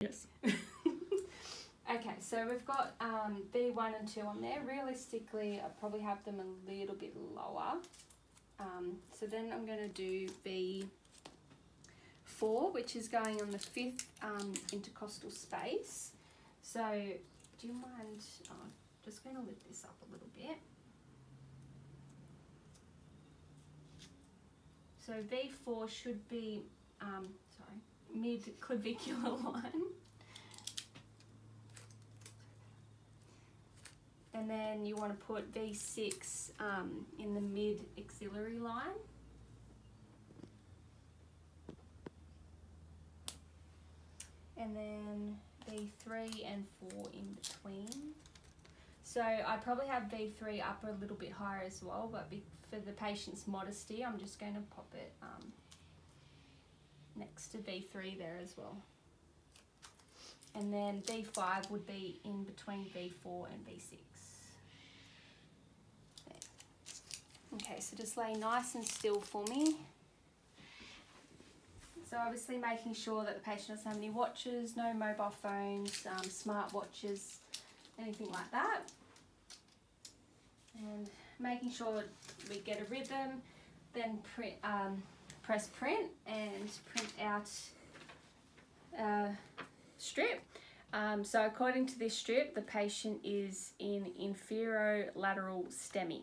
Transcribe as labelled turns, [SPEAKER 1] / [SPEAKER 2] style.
[SPEAKER 1] Yes.
[SPEAKER 2] okay, so we've got um, V1 and 2 on there. Realistically, I probably have them a little bit lower. Um, so then I'm going to do V4, which is going on the fifth um, intercostal space. So do you mind, oh, I'm just going to lift this up a little bit. So V4 should be, um, sorry, mid clavicular line. And then you want to put V6 um, in the mid axillary line. And then V3 and 4 in between. So I probably have V3 up a little bit higher as well, but for the patient's modesty, I'm just going to pop it um, next to V3 there as well. And then V5 would be in between V4 and V6. There. Okay, so just lay nice and still for me. So obviously making sure that the patient doesn't have any watches, no mobile phones, um, smart watches, anything like that. And making sure we get a rhythm, then print, um, press print and print out uh, strip. Um, so according to this strip, the patient is in inferolateral STEMI.